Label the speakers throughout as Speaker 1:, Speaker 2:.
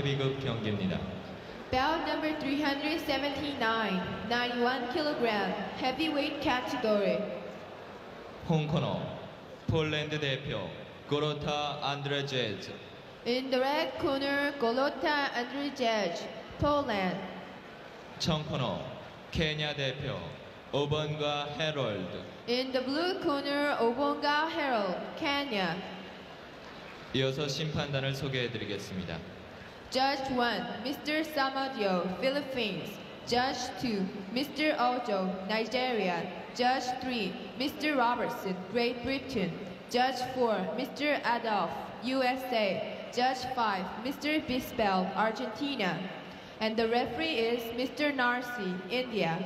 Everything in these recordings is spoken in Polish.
Speaker 1: 강태비급 경기입니다.
Speaker 2: Bout number 379, 91 kilogram, heavyweight category.
Speaker 1: 홍코너 폴란드 대표 고로타 안드레제즈
Speaker 2: In the red corner, Golota Andrzej, Poland.
Speaker 1: 청코너 케냐 대표 오번과 헤럴드
Speaker 2: In the blue corner, Obonga Herald, Kenya.
Speaker 1: 이어서 심판단을 소개해드리겠습니다.
Speaker 2: Judge 1, Mr. Samadio, Philippines. Judge 2, Mr. Ojo, Nigeria. Judge 3, Mr. Robertson, Great Britain. Judge 4, Mr. Adolf, USA. Judge 5, Mr. Bisbell, Argentina. And the referee is Mr. Narsi, India.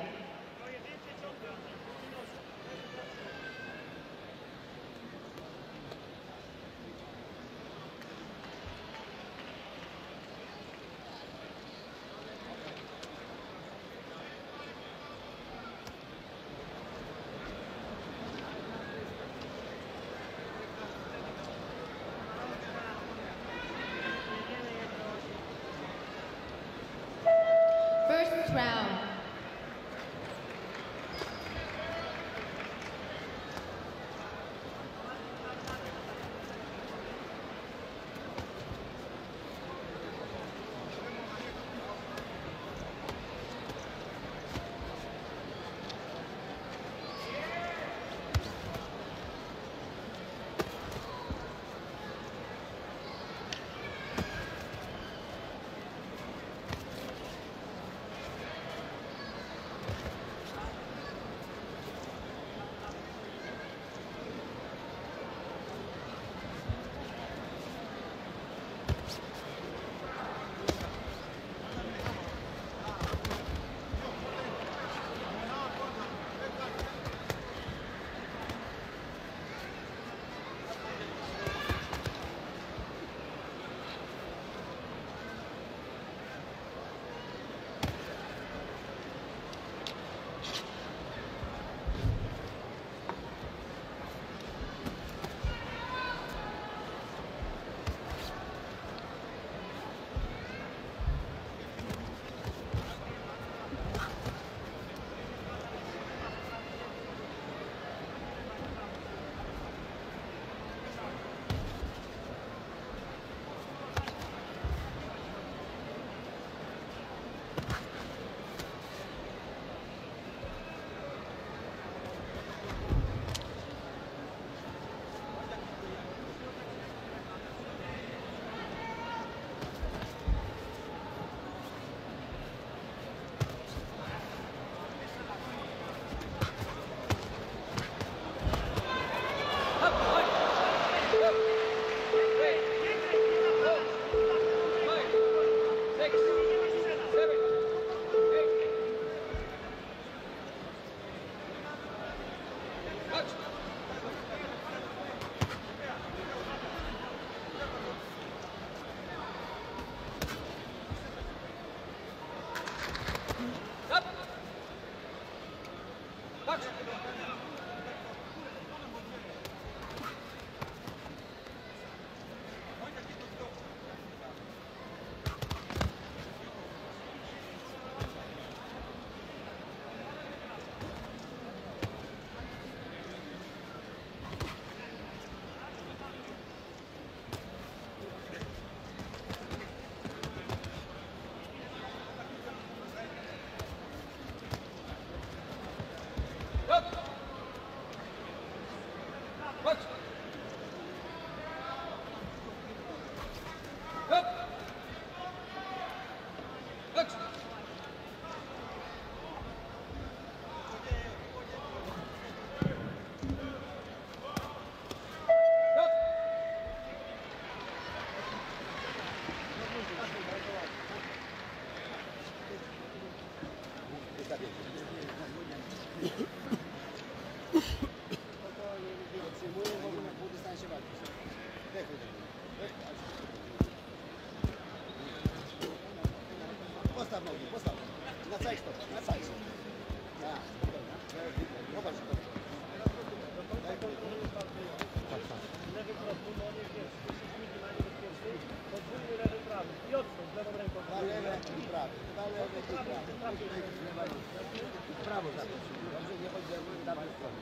Speaker 3: Prawo. Dobrze, nie chodź w tamtą stronę.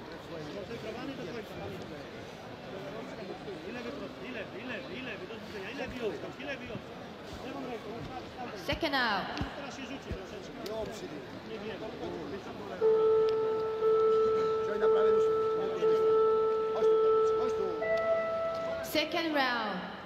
Speaker 4: Koncentrowany do końca, panie. I lewy prosty, i lewy, i lewy, i lewy, do zbliżenia, i lewy i odskocz, i lewy i odskocz. Lewą ręką, ustaw, staw.
Speaker 2: Second out.
Speaker 4: Teraz się rzuci troszeczkę.
Speaker 3: Nie obsydy.
Speaker 4: Nie wiem.
Speaker 3: Siądź na tu.
Speaker 2: Second round.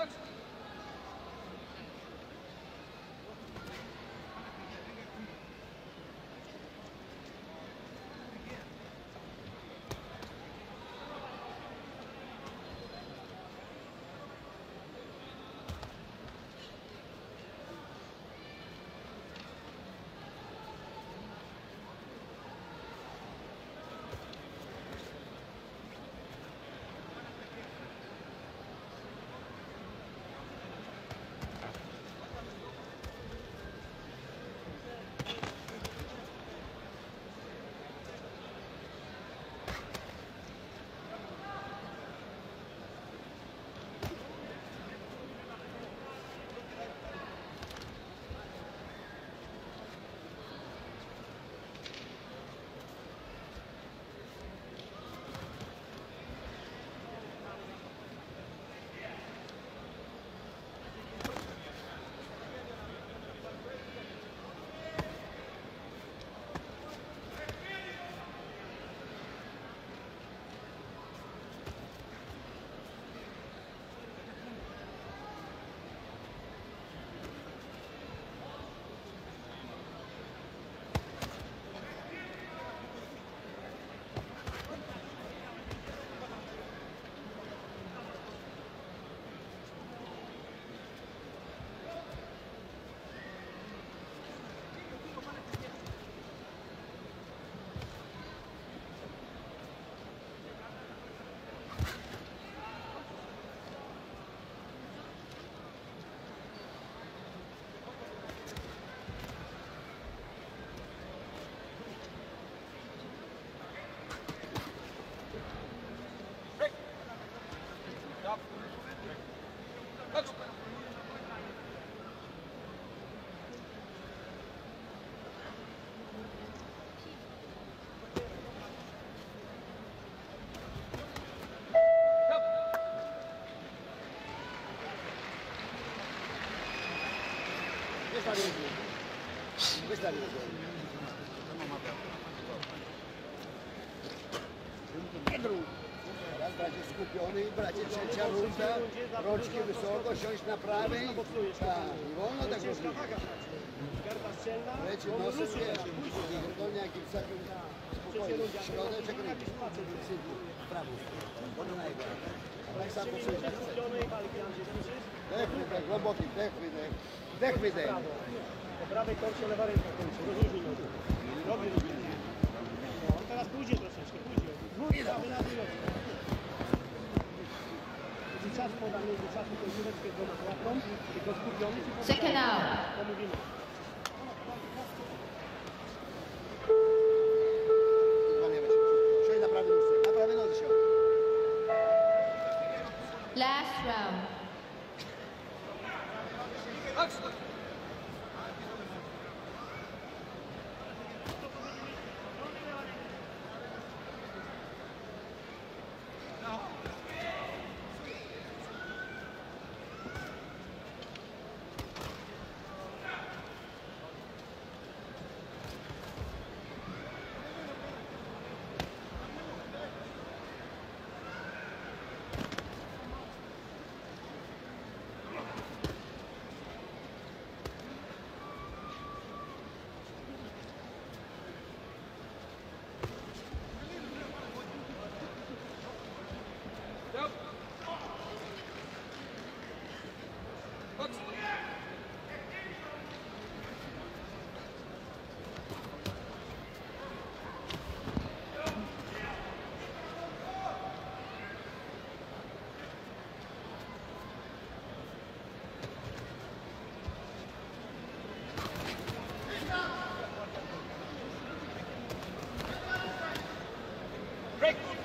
Speaker 3: Touch. Questa è la bracie skupiony, bracie trzecia runda, rączki wysoko, siąść na prawej. Tak, nie wolno tak robić. Leci nosem, wiesz, pierdolnie jak wsadził spokojnie. Środeczek prawą stronę. Podnajmy. Tak samo
Speaker 4: słyszysz?
Speaker 3: Dech, wydech, głęboki wdech, wydech. Wdech, wydech.
Speaker 4: Prawo. Po prawej korcie lewa ręka kończy. Rozluźnij. Robię rozluźnienie. No, teraz pójdzie troszeczkę, pójdzie. Prawy, lewy i
Speaker 2: Second out.
Speaker 3: Nick.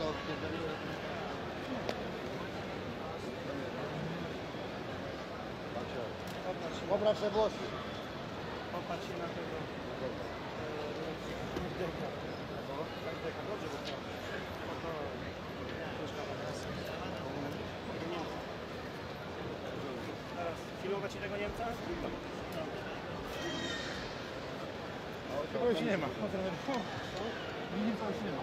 Speaker 3: To, to... Popraw te włosy.
Speaker 4: Popatrz się na tego. Deka. Deka, dobrze, bo to. Teraz filmować tego Niemca?
Speaker 5: Tego już nie ma. Niemca już nie ma.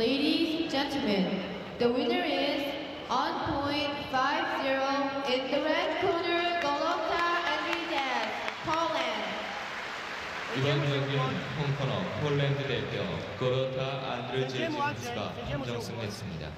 Speaker 2: Ladies and gentlemen, the winner is on point 5-0 in the red corner, Golota Andrides, Poland.
Speaker 1: 이번 경기는 홍코너 폴란드 대표 고로타 안드르제지 선수가 함정승했습니다.